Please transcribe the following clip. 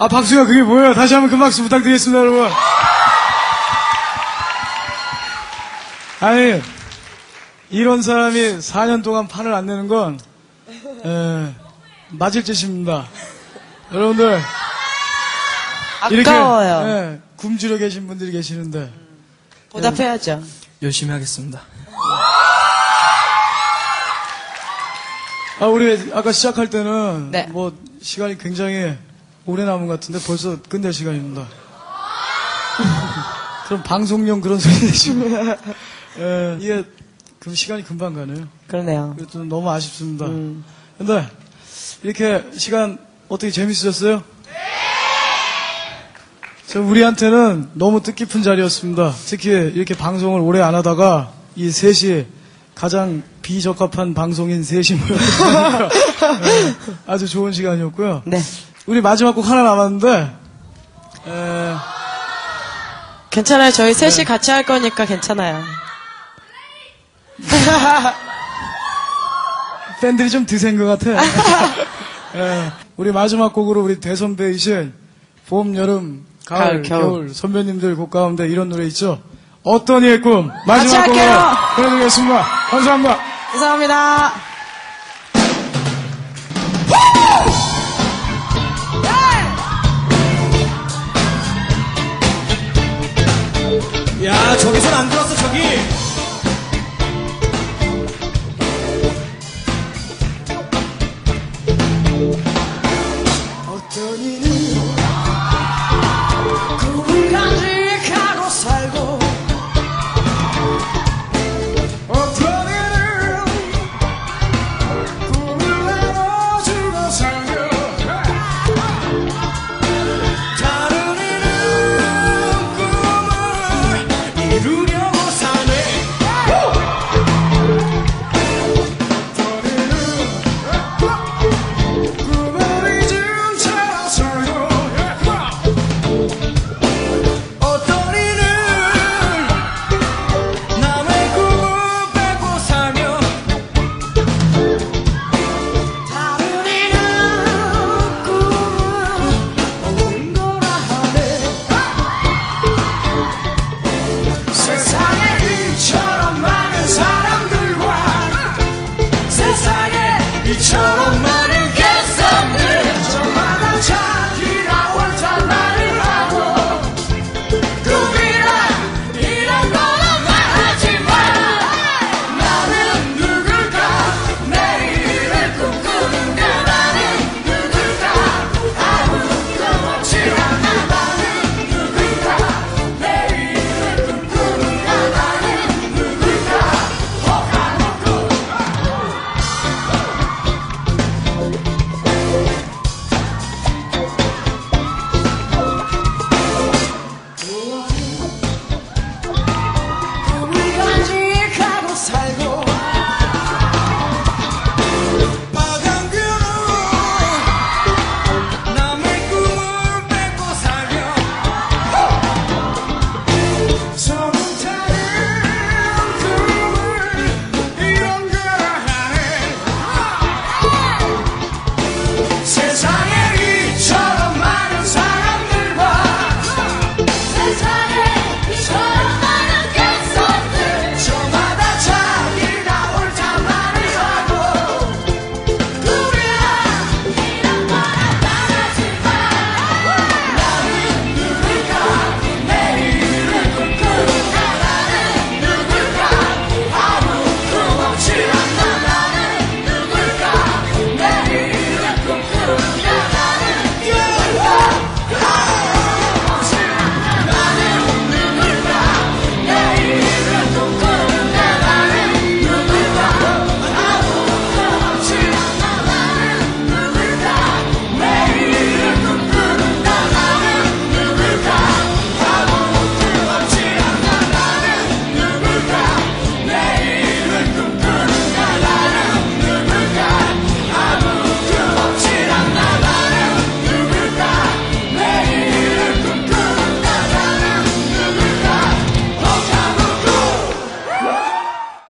아, 박수가 그게 뭐예요? 다시 한번 큰 박수 부탁드리겠습니다, 여러분. 아니, 이런 사람이 4년 동안 판을 안 내는 건, 에, 맞을 짓입니다. 여러분들, 이렇게, 아까워요. 예, 굶주려 계신 분들이 계시는데, 보답해야죠. 열심히 하겠습니다. 아, 우리 아까 시작할 때는, 네. 뭐, 시간이 굉장히 오래 남은 것 같은데 벌써 끝낼 시간입니다. 그럼 방송용 그런 소리 내시고. 예, 이게, 그럼 시간이 금방 가네요. 그러네요. 그래도 너무 아쉽습니다. 음. 근데 이렇게 시간 어떻게 재밌으셨어요? 저 우리한테는 너무 뜻깊은 자리였습니다. 특히 이렇게 방송을 오래 안 하다가 이 셋이 가장 비적합한 방송인 셋이 모였으니까 예, 아주 좋은 시간이었고요. 네. 우리 마지막 곡 하나 남았는데 에, 괜찮아요. 저희 셋이 같이 할 거니까 괜찮아요. 팬들이 좀 드센 것 같아. 예, 우리 마지막 곡으로 우리 대선배이신 봄, 여름, 가을, 가을, 겨울. 겨울. 선배님들 곡 가운데 이런 노래 있죠? 어떤 이의 꿈 마지막 곡으로. 보내드리겠습니다. 감사합니다. 감사합니다. Rudy.